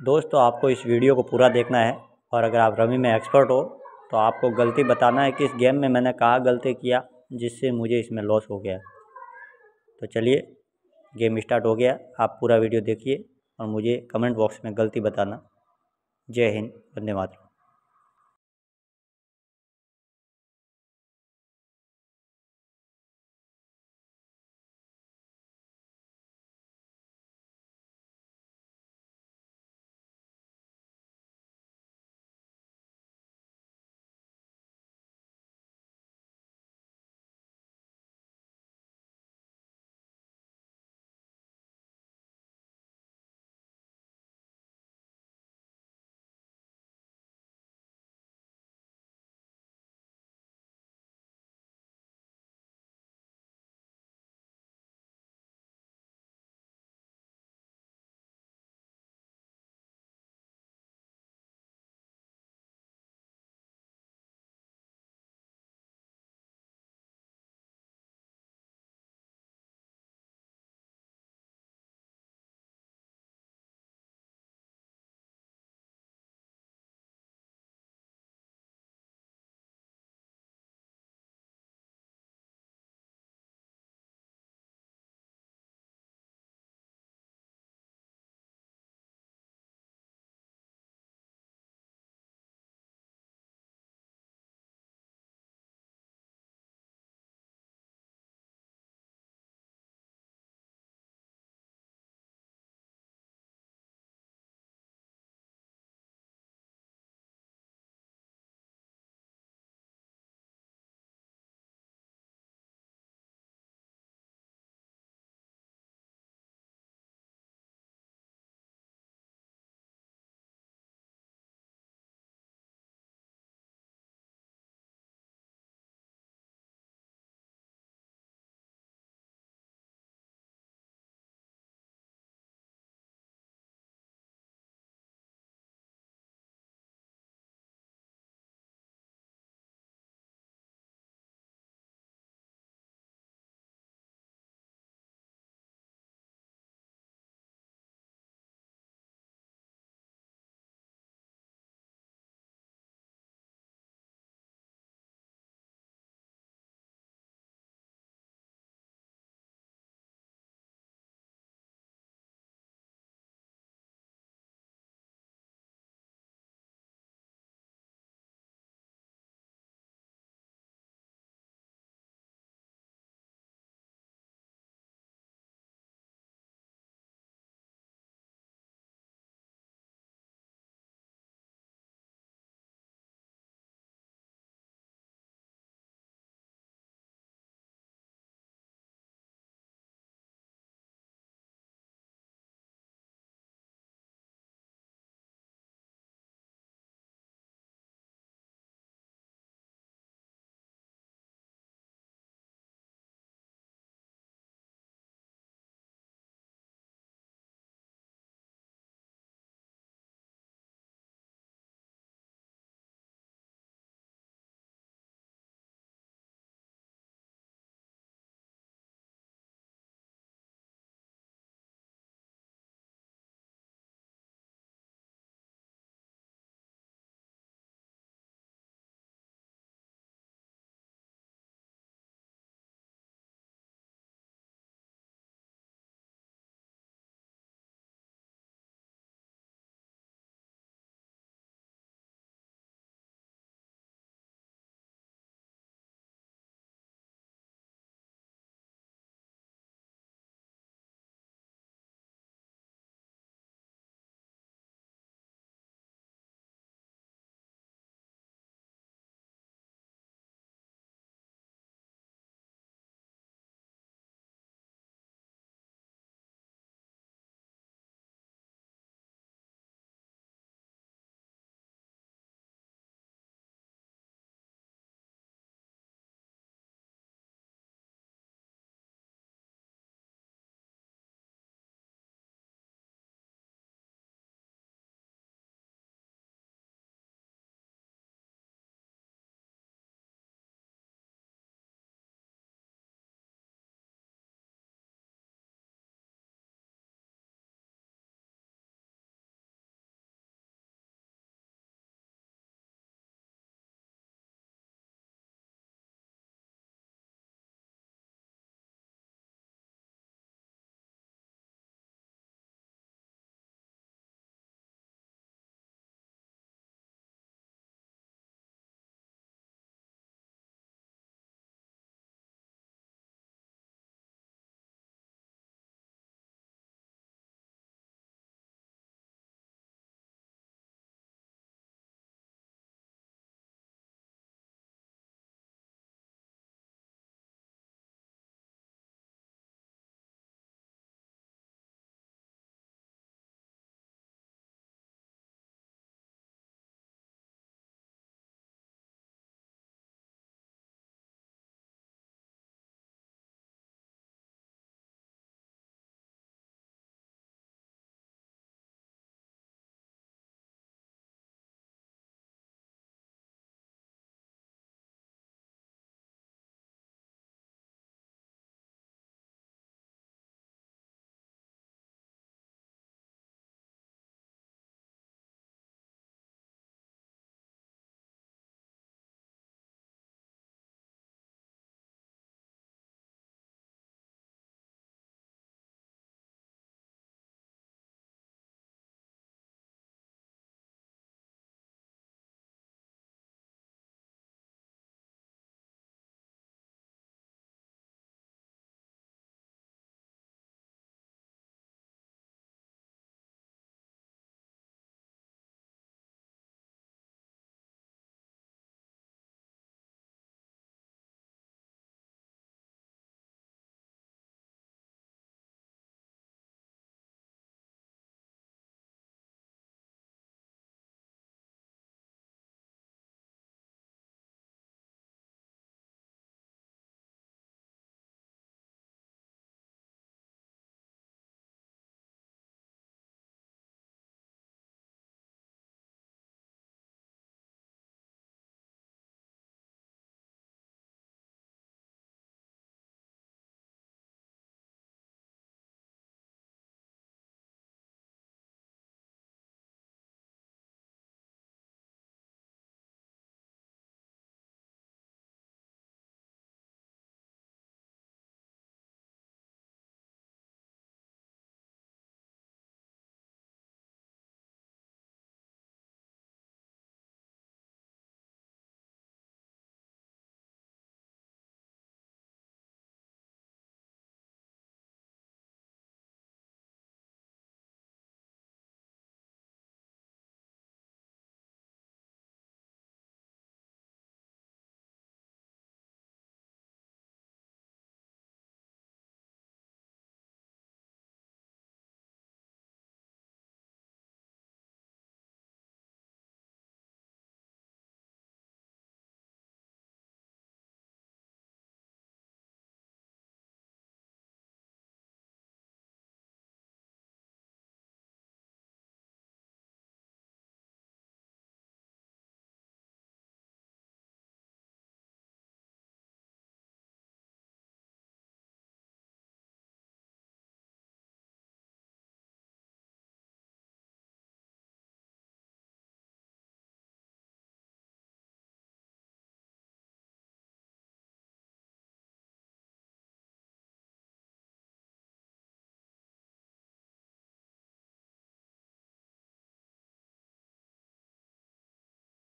दोस्तों, आपको इस वीडियो को पूरा देखना है और अगर आप रमी में एक्सपर्ट हो तो आपको गलती बताना है कि इस गेम में मैंने कहा गलती किया जिससे मुझे इसमें लॉस हो गया। तो चलिए गेम स्टार्ट हो गया। आप पूरा वीडियो देखिए और मुझे कमेंट बॉक्स में गलती बताना। जय हिंद, वंदे मातरम।